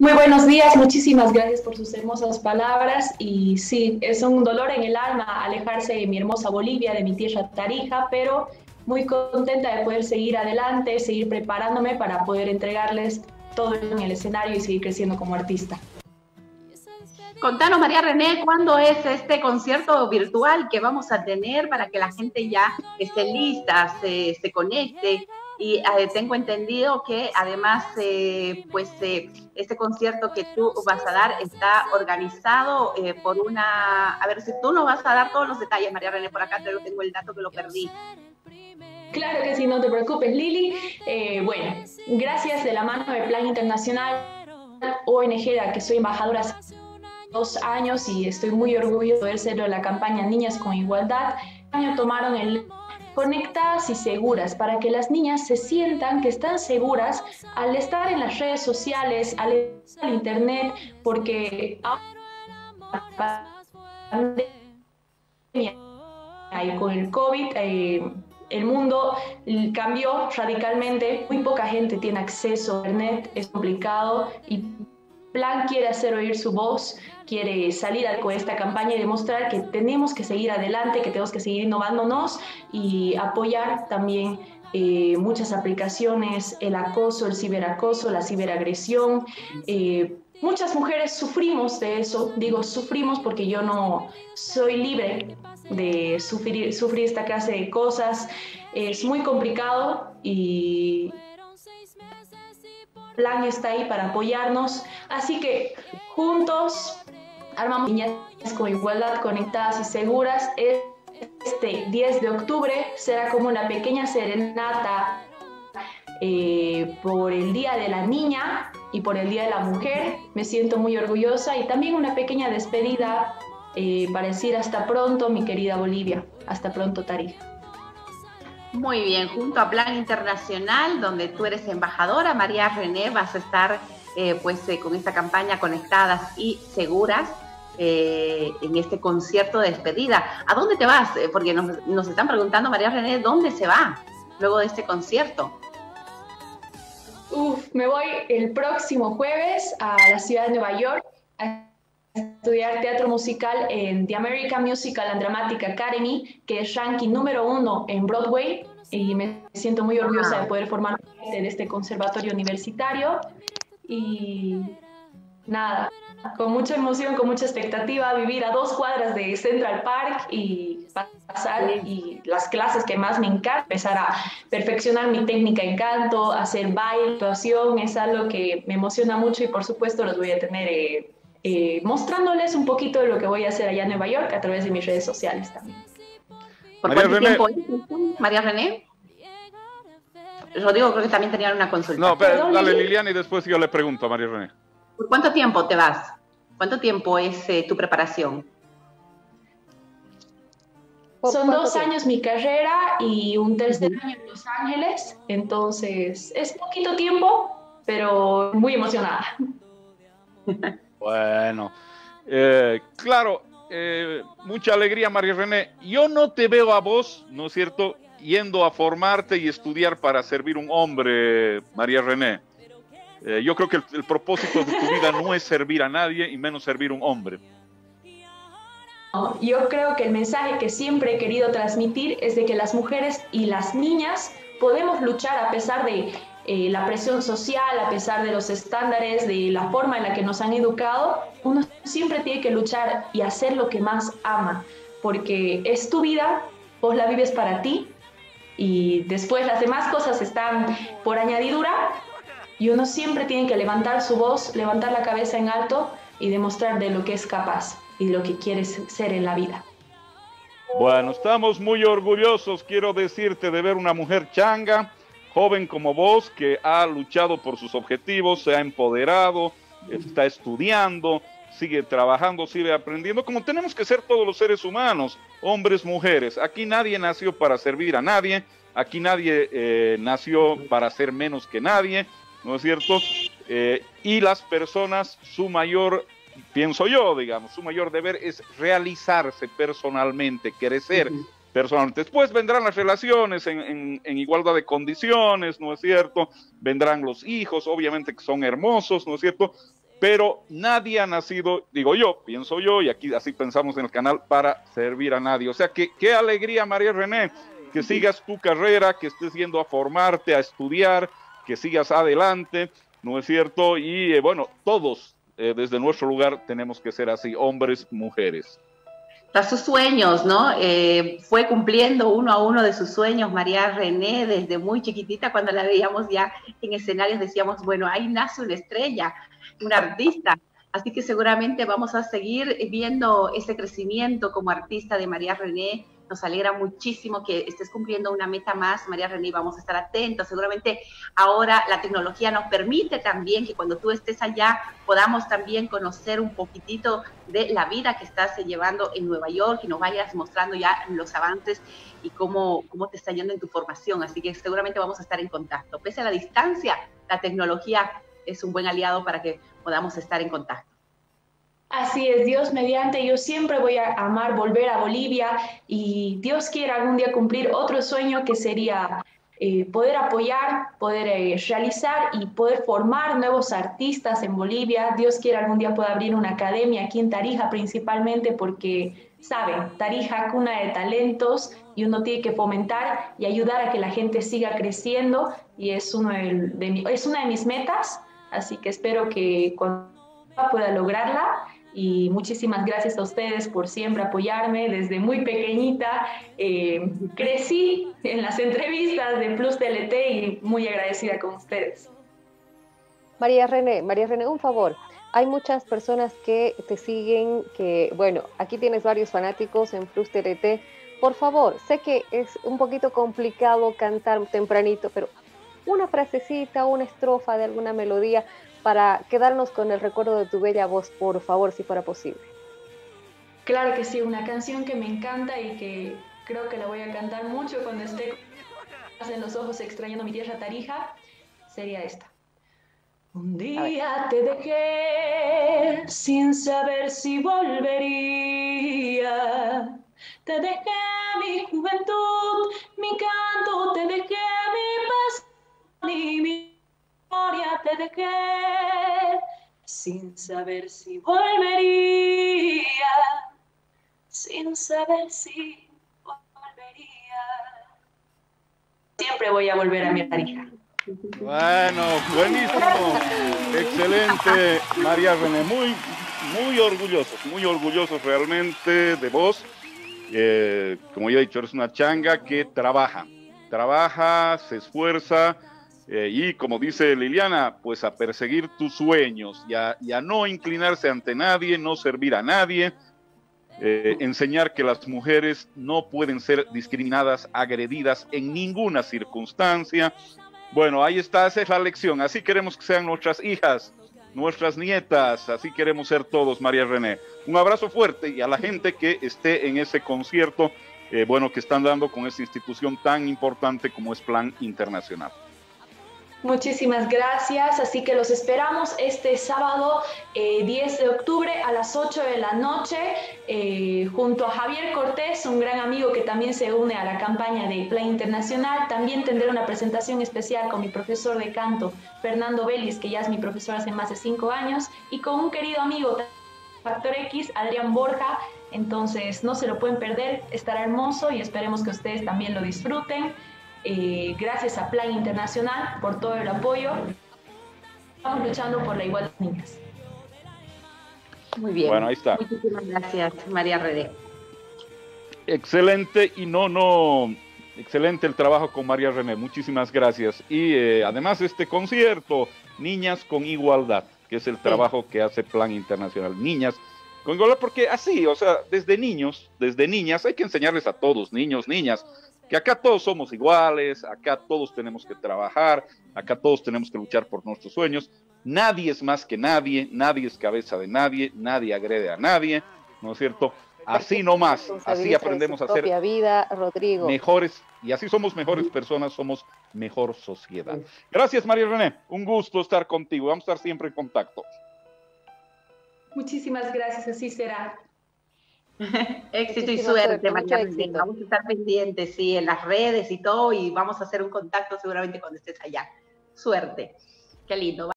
Muy buenos días, muchísimas gracias por sus hermosas palabras y sí, es un dolor en el alma alejarse de mi hermosa Bolivia, de mi tierra Tarija, pero muy contenta de poder seguir adelante, seguir preparándome para poder entregarles todo en el escenario y seguir creciendo como artista. Contanos, María René, ¿cuándo es este concierto virtual que vamos a tener para que la gente ya esté lista, se, se conecte y eh, tengo entendido que además, eh, pues, eh, este concierto que tú vas a dar está organizado por una... A ver, si tú nos vas a dar todos los detalles, María René, por acá pero tengo el dato que lo perdí. Claro que sí, no te preocupes, Lili. bueno, gracias de la mano del Plan Internacional ONG, de que soy embajadora hace dos años y estoy muy orgullosa de ser de la campaña Niñas con Igualdad. Este año tomaron el conectadas y seguras para que las niñas se sientan que están seguras al estar en las redes sociales, al estar en internet, porque y con el COVID eh, el mundo cambió radicalmente, muy poca gente tiene acceso a internet, es complicado y Plan quiere hacer oír su voz, quiere salir con esta campaña y demostrar que tenemos que seguir adelante, que tenemos que seguir innovándonos y apoyar también eh, muchas aplicaciones, el acoso, el ciberacoso, la ciberagresión. Eh, muchas mujeres sufrimos de eso, digo sufrimos porque yo no soy libre de sufrir, sufrir esta clase de cosas. Es muy complicado y, plan está ahí para apoyarnos. Así que juntos armamos niñas con igualdad conectadas y seguras. Este 10 de octubre será como una pequeña serenata eh, por el Día de la Niña y por el Día de la Mujer. Me siento muy orgullosa y también una pequeña despedida eh, para decir hasta pronto, mi querida Bolivia. Hasta pronto, Tarija. Muy bien, junto a Plan Internacional, donde tú eres embajadora, María René, vas a estar eh, pues eh, con esta campaña conectadas y seguras eh, en este concierto de despedida. ¿A dónde te vas? Porque nos, están preguntando, María René, ¿dónde se va luego de este concierto? Uf, me voy el próximo jueves a la ciudad de Nueva York estudiar teatro musical en The American Musical and Dramatic Academy, que es ranking número uno en Broadway, y me siento muy orgullosa de poder formar parte de este conservatorio universitario. Y nada, con mucha emoción, con mucha expectativa, vivir a dos cuadras de Central Park y pasar y las clases que más me encanta, empezar a perfeccionar mi técnica en canto, hacer baile, actuación, es algo que me emociona mucho y por supuesto los voy a tener eh, eh, mostrándoles un poquito de lo que voy a hacer allá en Nueva York a través de mis redes sociales también. ¿Por María René. tiempo María René? Rodrigo creo que también tenía una consulta. No, pero dale Liliana y después yo le pregunto a María René. ¿Por cuánto tiempo te vas? ¿Cuánto tiempo es eh, tu preparación? Son dos años mi carrera y un tercer año en Los Ángeles, entonces es poquito tiempo, pero muy emocionada. Bueno, eh, claro, eh, mucha alegría, María René. Yo no te veo a vos, ¿no es cierto?, yendo a formarte y estudiar para servir un hombre, María René. Eh, yo creo que el, propósito de tu vida no es servir a nadie y menos servir un hombre. Yo creo que el mensaje que siempre he querido transmitir es de que las mujeres y las niñas podemos luchar a pesar de eh, la presión social, a pesar de los estándares, de la forma en la que nos han educado, uno siempre tiene que luchar y hacer lo que más ama, porque es tu vida, vos la vives para ti y después las demás cosas están por añadidura y uno siempre tiene que levantar su voz, levantar la cabeza en alto y demostrar de lo que es capaz y lo que quieres ser en la vida. Bueno, estamos muy orgullosos, quiero decirte, de ver una mujer changa, joven como vos que ha luchado por sus objetivos, se ha empoderado, está estudiando, sigue trabajando, sigue aprendiendo, como tenemos que ser todos los seres humanos, hombres, mujeres. Aquí nadie nació para servir a nadie, aquí nadie eh, nació para ser menos que nadie, ¿no es cierto? Eh, y las personas, su mayor, pienso yo, digamos, su mayor deber es realizarse personalmente, crecer personalmente. Después vendrán las relaciones en, igualdad de condiciones, ¿no es cierto? Vendrán los hijos, obviamente que son hermosos, ¿no es cierto? pero nadie ha nacido, digo yo, pienso yo, y aquí así pensamos en el canal, para servir a nadie. O sea, que qué alegría, María René, que sigas tu carrera, que estés yendo a formarte, a estudiar, que sigas adelante, ¿no es cierto? Y eh, bueno, todos eh, desde nuestro lugar tenemos que ser así, hombres, mujeres. Tras sus sueños, ¿no? Eh, fue cumpliendo uno a uno de sus sueños María René desde muy chiquitita, cuando la veíamos ya en escenarios, decíamos, bueno, ahí nace una estrella, un artista. Así que seguramente vamos a seguir viendo ese crecimiento como artista de María René nos alegra muchísimo que estés cumpliendo una meta más, María René, vamos a estar atentos. Seguramente ahora la tecnología nos permite también que cuando tú estés allá podamos también conocer un poquitito de la vida que estás llevando en Nueva York y nos vayas mostrando ya los avances y cómo, cómo te está yendo en tu formación. Así que seguramente vamos a estar en contacto. Pese a la distancia, la tecnología es un buen aliado para que podamos estar en contacto. Así es, Dios mediante, yo siempre voy a amar volver a Bolivia y Dios quiere algún día cumplir otro sueño que sería eh, poder apoyar, poder eh, realizar y poder formar nuevos artistas en Bolivia. Dios quiere algún día poder abrir una academia aquí en Tarija principalmente porque, saben, Tarija cuna de talentos y uno tiene que fomentar y ayudar a que la gente siga creciendo y es, uno de, es una de mis metas, así que espero que cuando pueda lograrla y muchísimas gracias a ustedes por siempre apoyarme. Desde muy pequeñita eh, crecí en las entrevistas de Plus TLT y muy agradecida con ustedes. María René, María René, un favor. Hay muchas personas que te siguen, que, bueno, aquí tienes varios fanáticos en Plus TLT. Por favor, sé que es un poquito complicado cantar tempranito, pero una frasecita, una estrofa de alguna melodía para quedarnos con el recuerdo de tu bella voz, por favor, si fuera posible. Claro que sí, una canción que me encanta y que creo que la voy a cantar mucho cuando esté en los ojos extrañando mi tierra Tarija, sería esta. Un día te dejé sin saber si volvería. Te dejé mi juventud, mi canto, te dejé mi paz y mi te dejé sin saber si volvería, sin saber si volvería. Siempre voy a volver a mi hija. Bueno, buenísimo, excelente, María René, muy, muy orgullosos, muy orgullosos realmente de vos. Eh, como ya he dicho, eres una changa que trabaja, trabaja, se esfuerza, eh, y como dice Liliana, pues a perseguir tus sueños y a, no inclinarse ante nadie, no servir a nadie, eh, enseñar que las mujeres no pueden ser discriminadas, agredidas en ninguna circunstancia. Bueno, ahí está, esa es la lección. Así queremos que sean nuestras hijas, nuestras nietas, así queremos ser todos, María René. Un abrazo fuerte y a la gente que esté en ese concierto, eh, bueno, que están dando con esta institución tan importante como es Plan Internacional. Muchísimas gracias, así que los esperamos este sábado 10 eh, de octubre a las 8 de la noche eh, junto a Javier Cortés, un gran amigo que también se une a la campaña de Play Internacional. También tendré una presentación especial con mi profesor de canto, Fernando Vélez, que ya es mi profesor hace más de cinco años, y con un querido amigo, Factor X, Adrián Borja. Entonces no se lo pueden perder, estará hermoso y esperemos que ustedes también lo disfruten. Eh, gracias a Plan Internacional por todo el apoyo. Estamos luchando por la igualdad de niñas. Muy bien. Bueno, ahí está. Muchísimas gracias, María Redé. Excelente y no, no, excelente el trabajo con María René, muchísimas gracias. Y eh, además este concierto, Niñas con Igualdad, que es el trabajo que hace Plan Internacional, Niñas con Igualdad, porque así, o sea, desde niños, desde niñas, hay que enseñarles a todos, niños, niñas, que acá todos somos iguales, acá todos tenemos que trabajar, acá todos tenemos que luchar por nuestros sueños. Nadie es más que nadie, nadie es cabeza de nadie, nadie agrede a nadie, ¿no es cierto? Así nomás, así aprendemos a ser vida, Rodrigo. mejores y así somos mejores personas, somos mejor sociedad. Gracias, María René. Un gusto estar contigo. Vamos a estar siempre en contacto. Muchísimas gracias, así será. éxito y suerte, María Vamos a estar pendientes, sí, en las redes y todo, y vamos a hacer un contacto seguramente cuando estés allá. Suerte. Qué lindo.